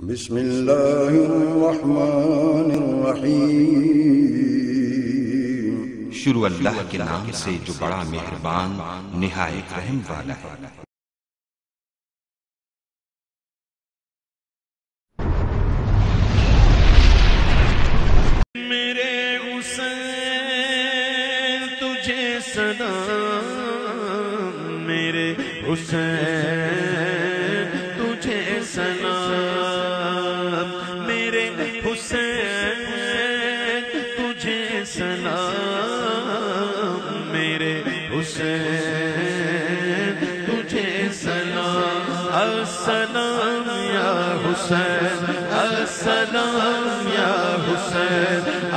بسم الله الرحمن الرحيم. شروع اللہ کے نام سے جو بڑا مہربان نہایت رحم والا ہے۔ میرے حسین تجھے سلام۔ میرے حسین تجھے سلام۔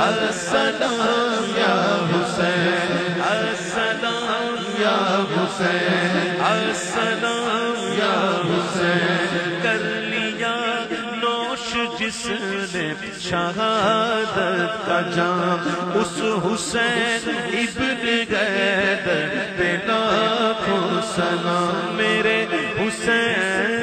السلام یا حسین، السلام یا حسین، السلام یا حسین، کر لیا نوش جس نے شہادت کا جام، اس حسین ابن غیدر پہ لاکھوں سلام میرے حسین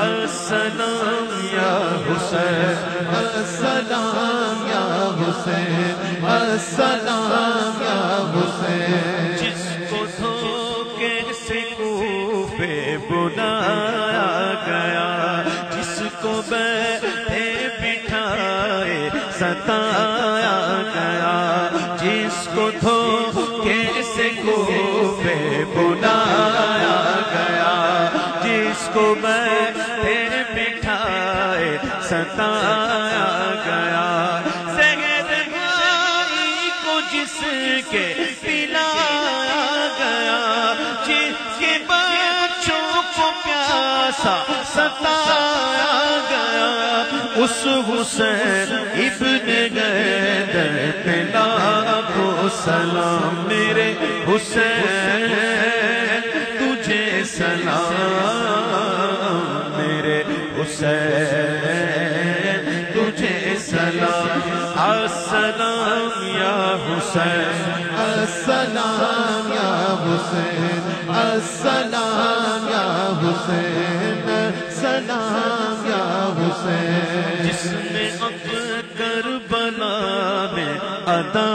السلام یا حسین، السلام یا حسین، السلام یا حسین۔ جس کو دھوکے سے کوفے بلایا گیا، جس کو بیٹھے بٹھائے ستایا گیا، جس کو دھوکے جس کو بیٹھے بٹھائے ستایا گیا۔ زہر مائی کو جس کے پلایا گیا، جس کے بچوں کو پیاسا ستایا گیا۔ اس حسین ابن غیدر پہ لاکھوں سلام، میرے حسین، تجھے سلام۔ حسین تجھے سلام السلام یا حسین۔ السلام یا حسین السلام یا حسین سلام یا حسین۔ جس نے اب کربلا میں ادا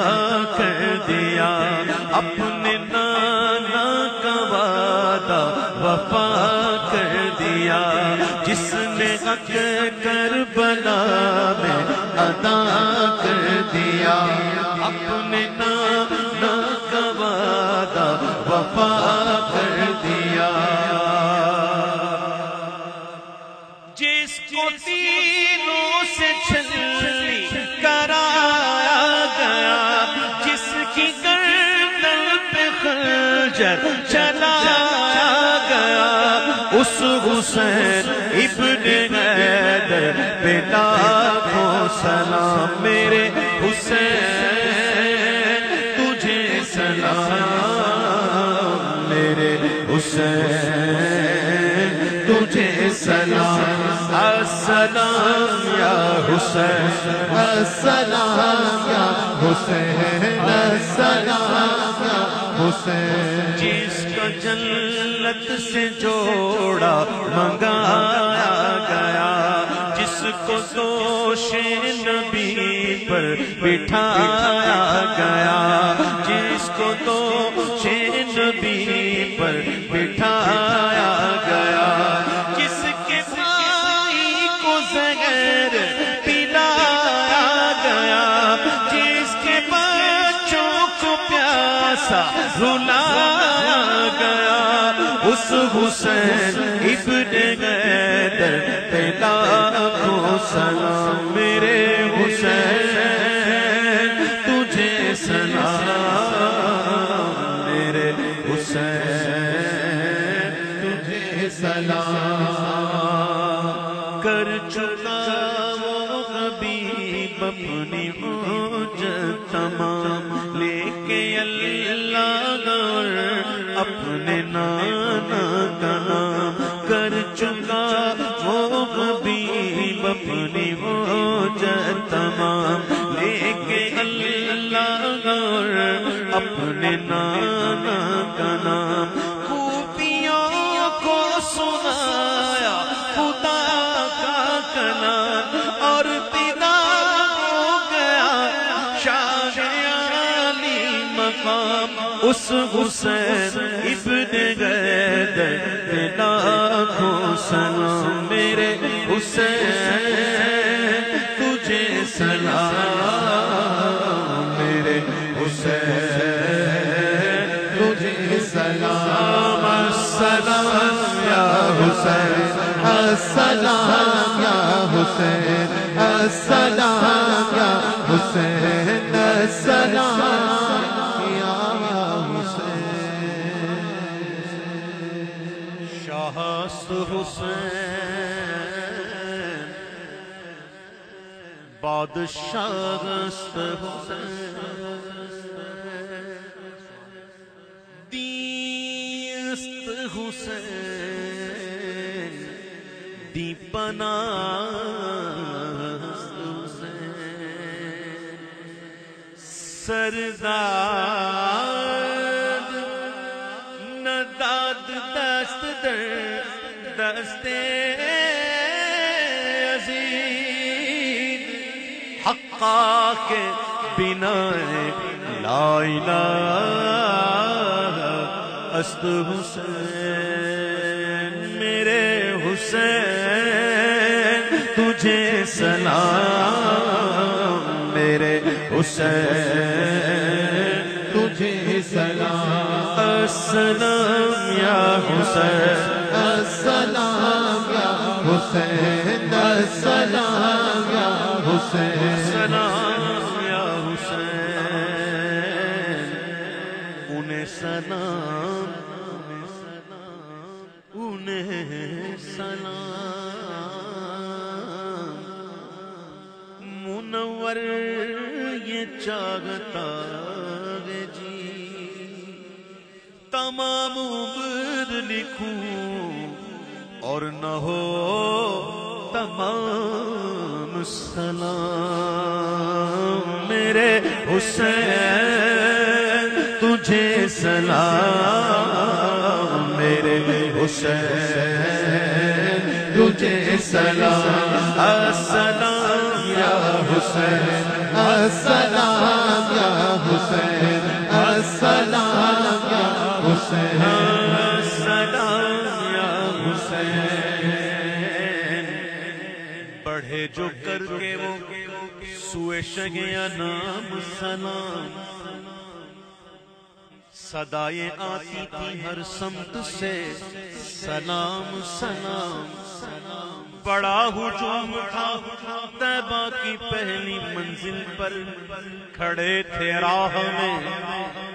کر دیا اپنے نانا کا وعدہ وفا کر دیا جس نے حق کربلا میں ادا کر دیا۔ اس حسین ابن غیدر پہ لاکھوں سلام میرے حسین، تجھے سلام میرے حسین، تجھے سلام۔ السلام یا حسین، السلام یا حسین۔ السلام حسین جس کو جنت سے جوڑا منگایا گیا، جس کو دوش نبی پر بٹھایا گیا، جس کو دوش پیاسا رلایا گیا اس حسین ابن غیدر پہ لاکھوں سلام میرے حسین۔ لے کے اللہ اور اپنے نانا کا نام کر چکا وہ حبیب اپنی حجت تمام لے کے اللہ اور اپنے نانا کا نام خوبیوں کو سنایا خدا کا کلام اور پیدا ہو گیا شاہ مقام اس حسین ابن گید لاکھوں سلام میرے حسین، تجھے سلام، میرے حسین، تجھے سلام، السلام، یا حسین، السلام، یا حسین، السلام، یا حسین۔ حسین بادشاہ حسین دیست حسین دیپنا حسین سردار نداد دست در دست عزیز حقا کے بنا لا الہ است حسین، میرے حسین، تجھے سلام، میرے حسین، تجھے سلام السلام یا حسین۔ حسین، السلام یا حسین۔ سلام یا حسین انہیں سلام انہیں سلام۔ منور یہ چاہتا ہے جی۔ تمام عمر لکھوں۔ اور نہ ہو تمام سلام میرے حسین، تجھے سلام میرے حسین، تجھے سلام۔ السلام یا حسین، السلام یا حسین، السلام۔ سوئے نام سلام۔ صدائیں آتی تھی ہر سمت سے۔ سلام سلام۔ بڑا ہجوم تھا۔ طیبہ کی پہلی منزل پر کھڑے تھے راہ میں۔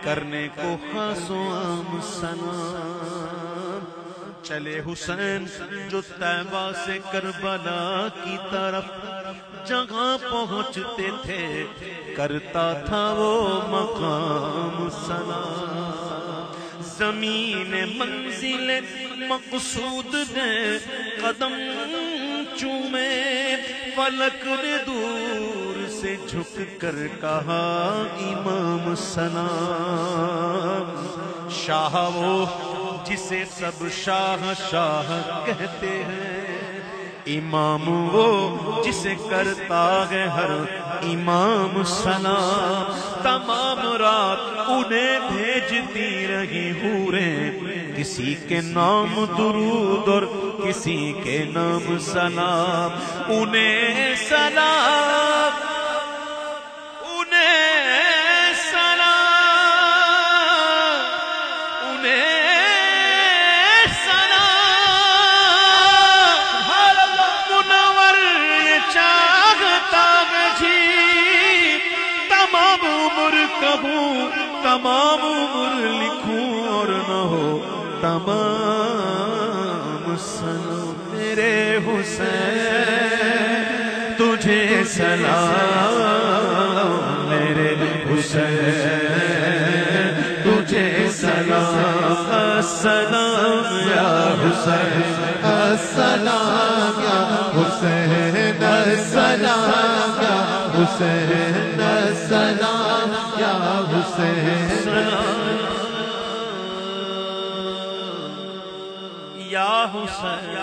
کرنے کو خاص و عام سلام۔ چلے حسین جو طیبہ سے کربلا کی طرف۔ جگہ پہنچتے تھے۔ کرتا تھا وہ مقام سلام زمین منزل مقصود نے قدم چومے۔ فلک نے دور سے جھک کر کہا، امام سلام شاہ وہ جسے سب شاہ شاہ کہتے ہیں۔ امام وہ جسے کرتا ہے ہر امام سلام تمام رات انہیں بھیجتی رہی ہوریں کسی کے نام درود اور کسی کے نام سلام، انہیں سلام تمام سلام میرے حسین، تجھے سلام میرے حسین، تجھے سلام السلام یا حسین السلام یا حسین السلام یا حسین السلام یا حسین۔ یا حسین۔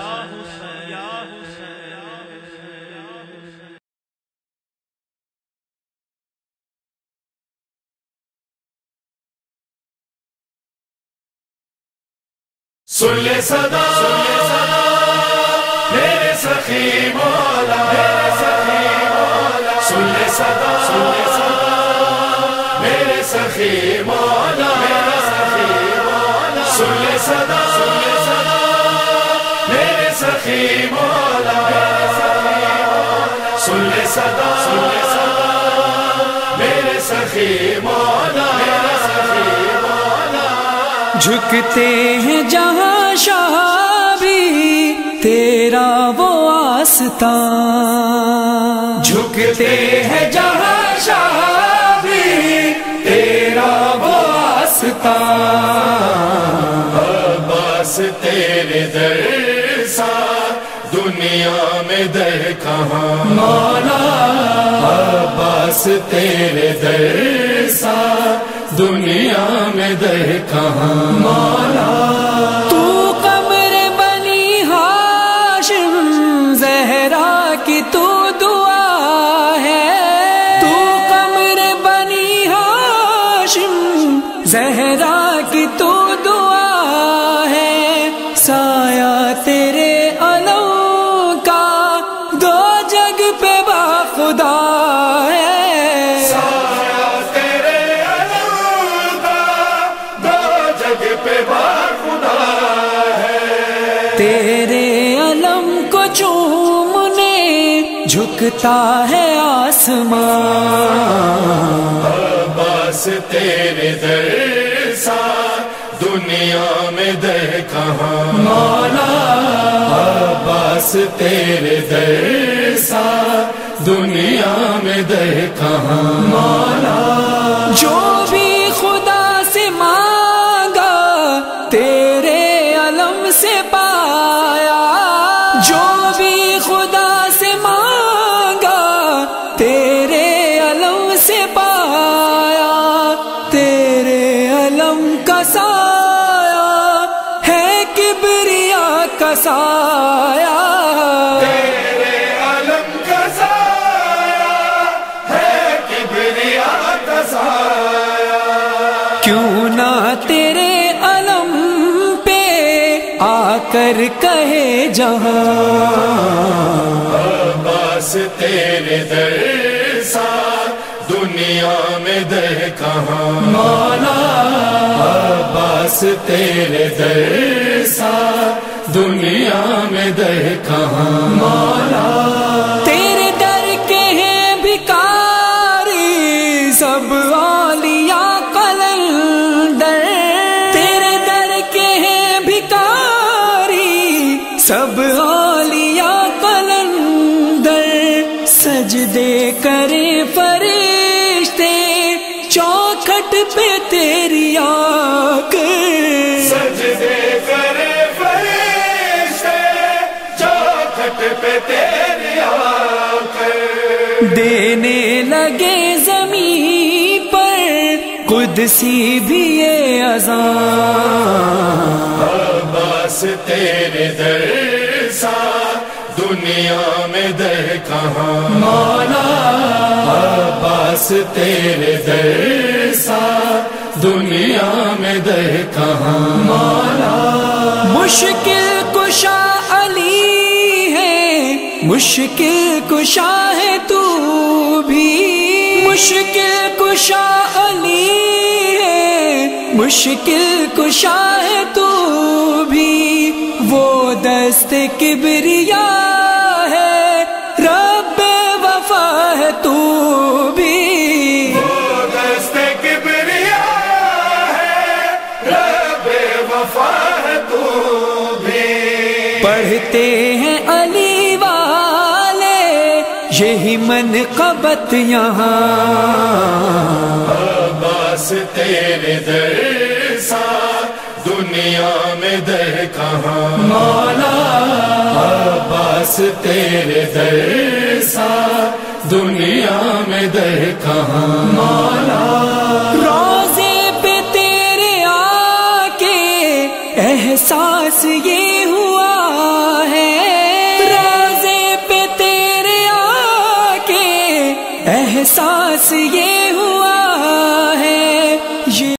سن لے صدا، میرے سخی مولا۔ میرے سن لے صدا، میرے سخی مولا۔ سن لے صدا سخی مولا سن لے صدا میرے سخی مولا جھکتے ہیں جہاں شاہ بھی تیرا وہ آستان جھکتے ہیں جہاں شاہ بھی تیرا وہ آستان بس تیرے در سا دنیا میں در کہاں؟ مولا بس تیرے در سا دنیا میں در کہاں؟ مولا جھکتا ہے آسمان۔ بس تیرے در سا دنیا میں در کہاں؟ مولا۔ بس تیرے در سا دنیا میں در کہاں؟ مولا۔ جو جہاں بس تیرے در سا دنیا میں در کہاں مولا بس تیرے در سا دنیا میں در کہاں مولا سب اولیاء قلندر سجدے کرے فرشتے چوکھٹ پہ تیری آنکھ۔ سجدے کرے فرشتے چوکھٹ پہ تیری آنکھ۔ دینے لگے قدسی بھی یہ اذان۔ بس تیرے در سا دنیا میں در کہاں؟ مولا۔ بس تیرے در سا دنیا میں در کہاں؟ مولا۔ مشکل کشا علی ہے مشکل کشا ہے تو بھی۔ مشکل کشا علی مشکل کشا ہے تو بھی وہ دست کبریا ہے رب وفا ہے تو بھی دست کبریا ہے رب وفا ہے تو بھی پڑھتے ہیں علی والے یہی من قبت یہاں بس تیرے در سا دنیا میں در کہاں؟ مولا بس تیرے در سا دنیا میں در کہاں؟ مولا